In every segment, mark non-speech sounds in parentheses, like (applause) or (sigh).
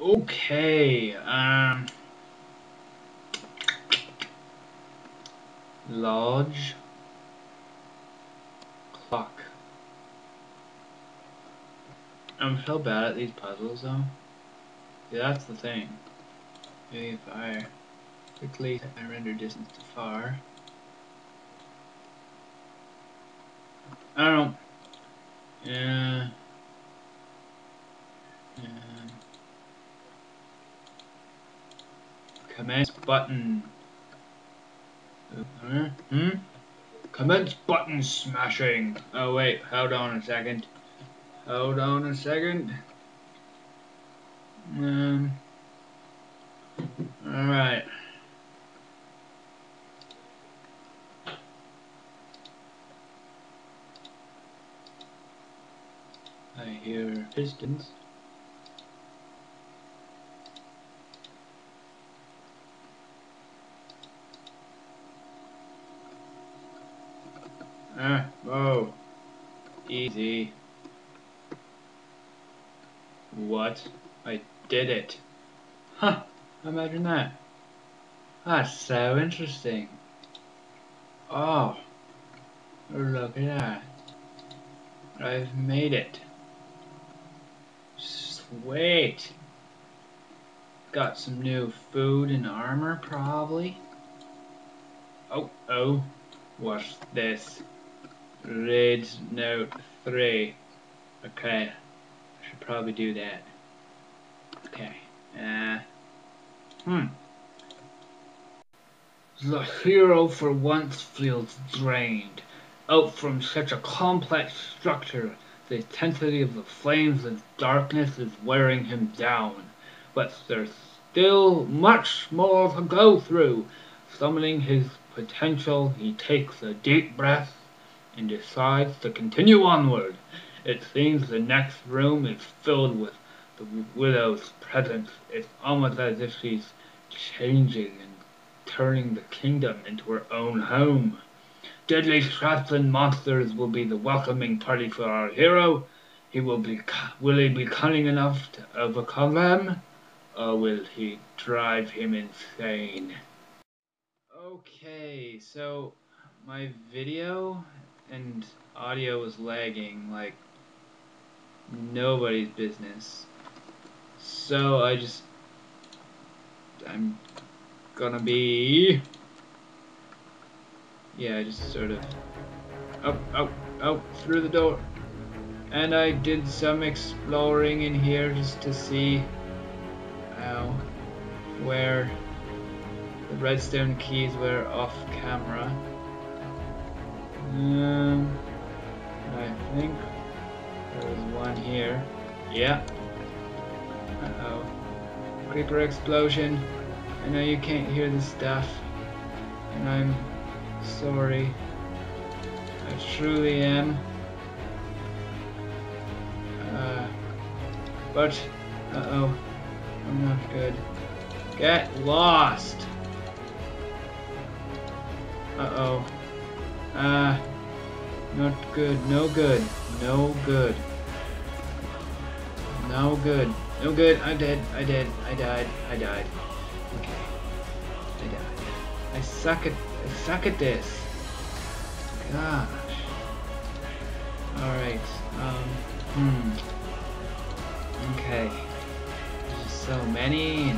Okay, um... Lodge. Clock. I'm so bad at these puzzles though. Yeah, that's the thing. Maybe if I quickly I render distance to far. I don't know. Yeah. yeah. Commence button. Uh, hmm? Commence button smashing. Oh wait, hold on a second. Hold on a second. Um. Alright. I hear pistons. Ah, oh. What? I did it. Huh, imagine that. That's so interesting. Oh, look at that. I've made it. Sweet. Got some new food and armor, probably. Oh, oh, what's this? Raid note 3. Okay, I should probably do that. Okay, uh, hmm. The hero for once feels drained. Out from such a complex structure, the intensity of the flames and darkness is wearing him down. But there's still much more to go through. Summoning his potential, he takes a deep breath and decides to continue onward. It seems the next room is filled with the widow's presence. It's almost as if she's changing and turning the kingdom into her own home. Deadly traps and monsters will be the welcoming party for our hero. He will be will he be cunning enough to overcome them, or will he drive him insane? Okay, so my video and audio was lagging like nobody's business. So I just I'm gonna be yeah, I just sort of oh oh oh through the door. And I did some exploring in here just to see how where the redstone keys were off camera. Um, I think there was one here. Yeah. Uh-oh. Creeper explosion. I know you can't hear the stuff. And I'm sorry. I truly am. Uh, but, uh-oh. I'm not good. Get lost! Uh-oh. Uh, not good, no good, no good. No good, no good, I'm dead, I did, I died, I died. Okay, I died. I suck at, I suck at this. Gosh. Alright, um, hmm. Okay. There's just so many,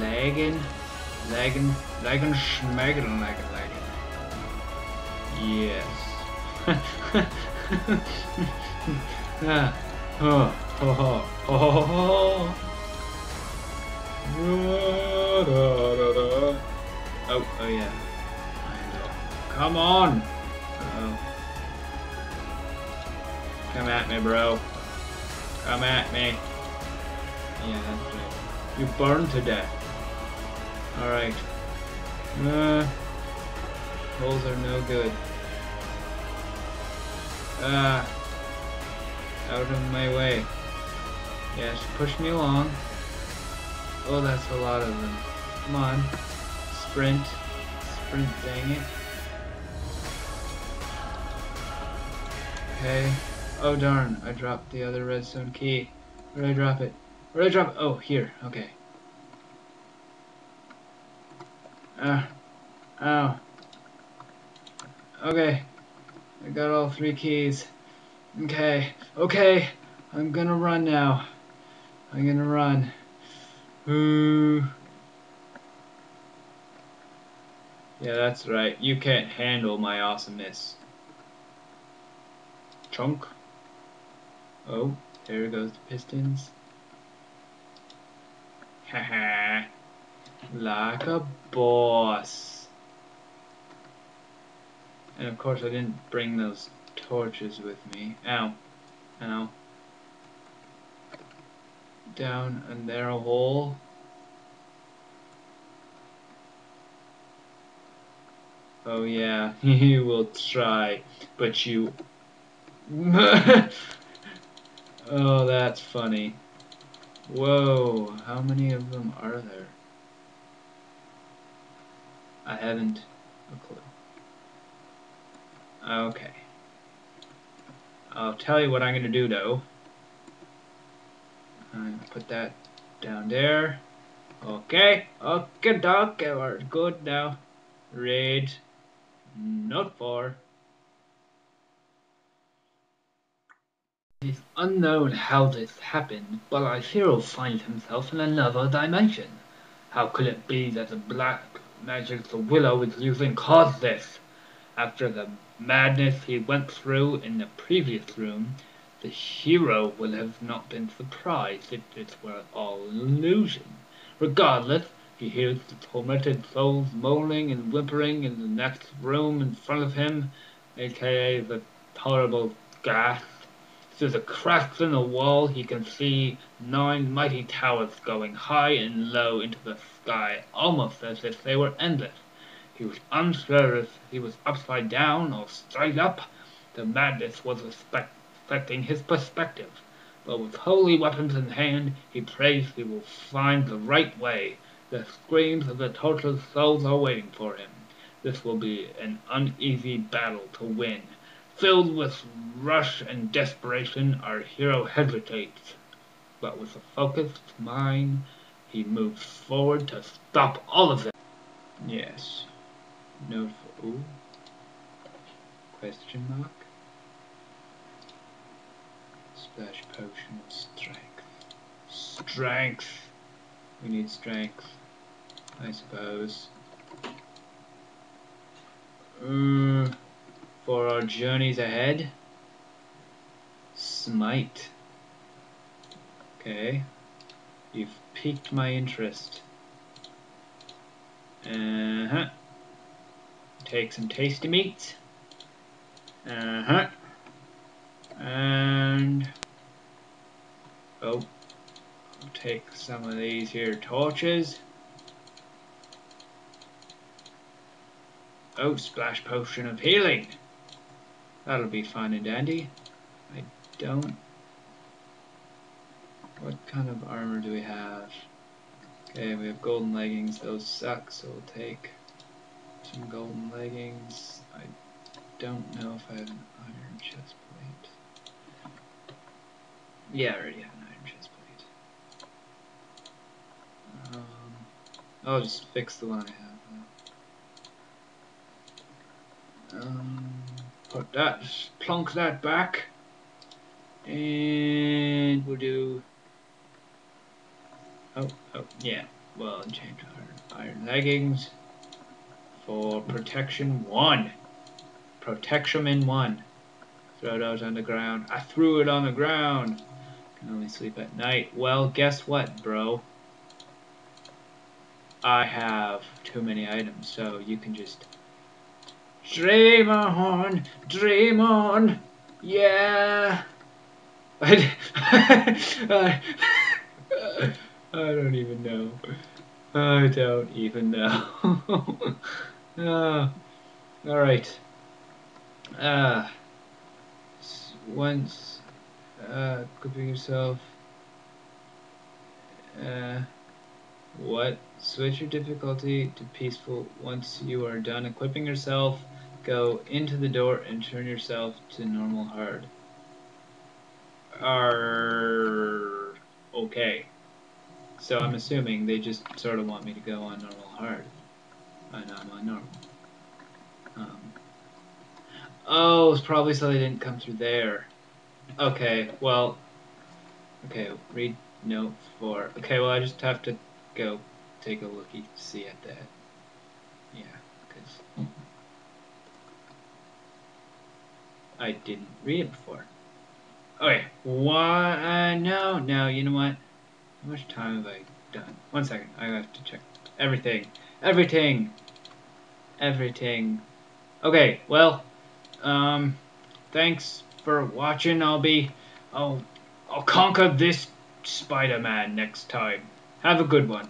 lagging, lagging, lagging, schmagging, lagging. Yes. ah. Oh, oh, oh, oh, oh. Oh, oh yeah. Come on! Uh oh. Come at me, bro. Come at me. Yeah, that's right. You burn to death. Alright. Uh, holes are no good. Ah. Out of my way. Yes, push me along. Oh, that's a lot of them. Come on. Sprint. Sprint, dang it. Okay. Oh darn, I dropped the other redstone key. Where did I drop it? Where did I drop it? Oh, here. Okay. Ah. Uh. Okay. I got all three keys. Okay. Okay. I'm gonna run now. I'm gonna run. Ooh. Yeah, that's right. You can't handle my awesomeness. Chunk. Oh, there goes the pistons. Haha. like a boss. And of course I didn't bring those torches with me. Ow. Ow. Down in there, a hole. Oh yeah, (laughs) you will try, but you... (laughs) oh, that's funny. Whoa, how many of them are there? I haven't a clue. Okay. I'll tell you what I'm going to do, though. I'm going to put that down there. Okay. Okay, doc. We're good now. Read. Not far. It is unknown how this happened, but our hero finds himself in another dimension. How could it be that the black magic the willow is using caused this? After the madness he went through in the previous room, the hero would have not been surprised if it were all an illusion. Regardless, he hears the tormented souls moaning and whimpering in the next room in front of him, aka the horrible gas. Through the cracks in the wall he can see nine mighty towers going high and low into the sky, almost as if they were endless. He was unsure if he was upside down or straight up. The madness was affecting his perspective. But with holy weapons in hand, he prays he will find the right way. The screams of the tortured souls are waiting for him. This will be an uneasy battle to win. Filled with rush and desperation, our hero hesitates. But with a focused mind, he moves forward to stop all of them. Yes. Note for ooh. Question mark. Splash potion of strength. Strength. We need strength. I suppose. Uh, for our journeys ahead. Smite. Okay. You've piqued my interest. Uh-huh. Take some tasty meat. Uh-huh. And... Oh. I'll take some of these here torches. Oh, splash potion of healing. That'll be fine and dandy. I don't... What kind of armor do we have? Okay, we have golden leggings. Those suck, so we'll take some golden leggings. I don't know if I have an iron chest plate. Yeah, I already have an iron chest plate. Um, I'll just fix the one I have. Um, put that, plunk that back, and we'll do. Oh, oh, yeah. Well, change iron, iron leggings for protection one. Protection in one. Throw those on the ground. I threw it on the ground. Can only sleep at night. Well, guess what, bro? I have too many items, so you can just Dream on, dream on, yeah. (laughs) I, don't even know. I don't even know. (laughs) uh, all right. Uh, once uh, equipping yourself. Uh, what? Switch your difficulty to peaceful once you are done equipping yourself. Go into the door and turn yourself to normal hard. Arr. okay. So I'm assuming they just sort of want me to go on normal hard. And I'm on normal. Um, oh, it's probably so they didn't come through there. Okay, well, okay, read note four. Okay, well, I just have to go take a looky see at that. Yeah, because I didn't read it before. Okay, why? Uh, no, no, you know what? How much time have I done? One second, I have to check everything. Everything! Everything. Okay, well, um, thanks for watching. I'll be, I'll, I'll conquer this Spider-Man next time. Have a good one.